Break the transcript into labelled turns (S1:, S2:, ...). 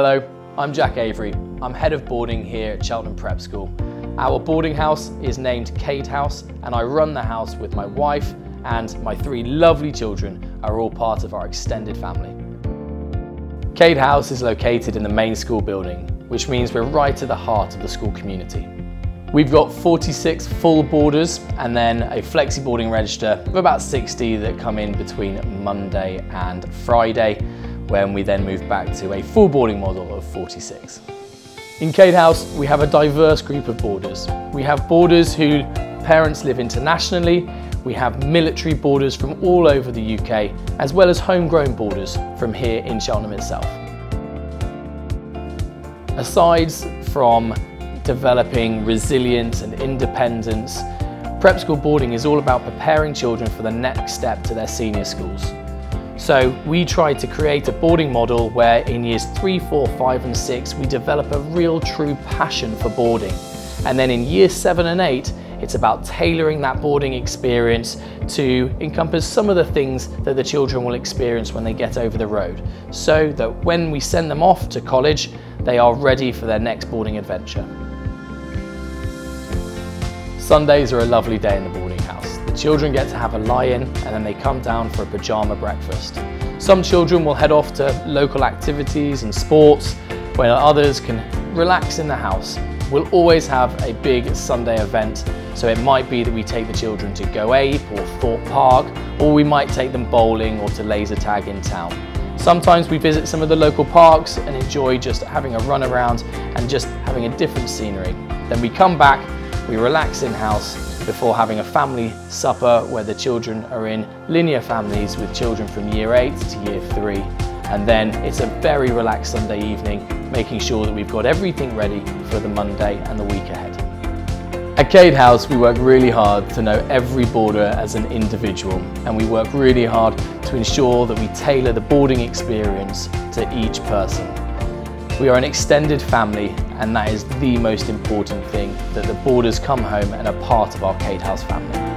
S1: Hello, I'm Jack Avery. I'm head of boarding here at Cheltenham Prep School. Our boarding house is named Cade House and I run the house with my wife and my three lovely children are all part of our extended family. Cade House is located in the main school building, which means we're right at the heart of the school community. We've got 46 full boarders and then a flexi boarding register of about 60 that come in between Monday and Friday when we then move back to a full boarding model of 46. In Cade House, we have a diverse group of boarders. We have boarders who parents live internationally, we have military boarders from all over the UK, as well as homegrown boarders from here in Cheltenham itself. Aside from developing resilience and independence, prep school boarding is all about preparing children for the next step to their senior schools. So we tried to create a boarding model where in years three, four, five and six, we develop a real true passion for boarding. And then in year seven and eight, it's about tailoring that boarding experience to encompass some of the things that the children will experience when they get over the road, so that when we send them off to college, they are ready for their next boarding adventure. Sundays are a lovely day in the boarding children get to have a lie-in and then they come down for a pyjama breakfast. Some children will head off to local activities and sports, while others can relax in the house. We'll always have a big Sunday event, so it might be that we take the children to Go Ape or Thorpe Park, or we might take them bowling or to laser tag in town. Sometimes we visit some of the local parks and enjoy just having a run around and just having a different scenery. Then we come back we relax in-house before having a family supper where the children are in linear families with children from year 8 to year 3 and then it's a very relaxed Sunday evening making sure that we've got everything ready for the Monday and the week ahead. At Cade House we work really hard to know every boarder as an individual and we work really hard to ensure that we tailor the boarding experience to each person. We are an extended family and that is the most important thing, that the boarders come home and are part of our Cade House family.